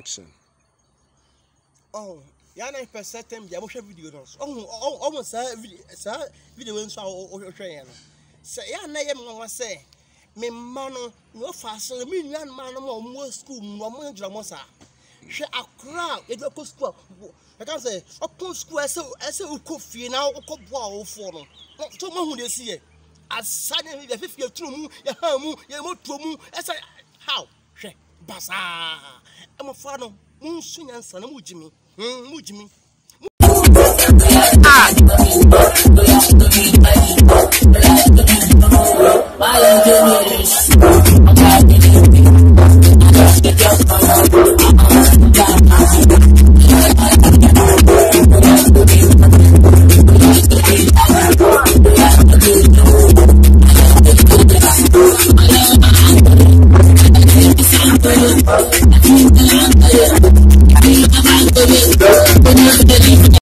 action. Oh, yàrá náà pẹ sẹ tẹm yà bó hwẹ fídíò oh, oh, ọhún sáà fídíò sáà fídíò wẹ nsọ àwọn ọhwẹ yẹn no sẹ yàrá náà yẹ me wọn sẹ mi mma no mi wọ fa so mi nua mma no ma ọmọ wọ sukuu mu ọmọ yẹn gyina mọ sáà hwẹ akora a yẹdi ọkọ sukuu a yàtọ̀ sẹ ọkọ sukuu ẹsẹ ẹsẹ ọkọ fie náà ọkọ bọ àwọn fọ no tó mọ ohun de si yẹ asade yẹ fífi yẹ turu mu yẹ hàn mu yẹ mọ tuo mu ẹsẹ how basaa mmɔfra no monso nyansa na mogye me hmm, mogye me Ah! yeah.